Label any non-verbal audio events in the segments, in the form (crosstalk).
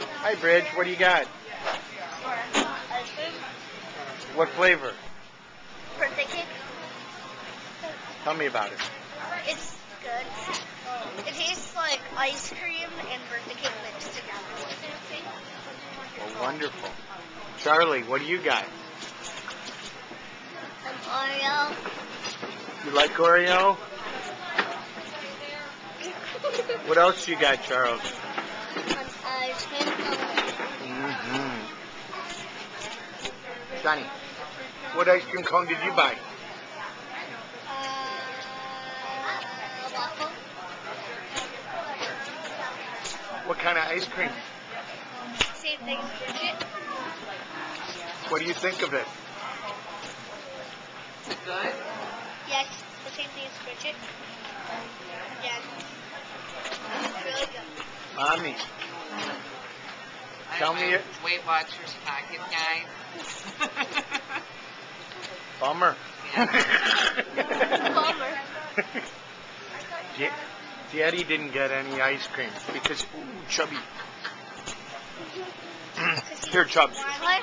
Hi, Bridge. What do you got? What flavor? birthday cake. Tell me about it. It's good. It tastes like ice cream and birthday cake mixed together. Well, wonderful. Charlie, what do you got? An Oreo. You like Oreo? (laughs) What else you got, Charles? Ice cream cone. Mm-hmm. Johnny, what ice cream cone did you buy? Uh, waffle. What kind of ice cream? Same thing as Bridget. What do you think of it? Good. Yes, the same thing as Bridget. Yes. It's really good. Mommy, Tell me it. Weight Watchers pocket guide. (laughs) bummer. Bummer. (laughs) Da- Daddy didn't get any ice cream because, ooh, chubby. (clears throat) Here, Chubbs. What?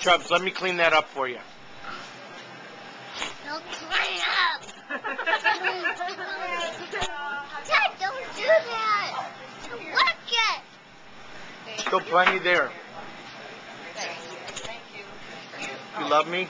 Chubbs, let me clean that up for you. Don't clean up. Dad, don't do that. Look it. Still plenty there. Thank you. You love me?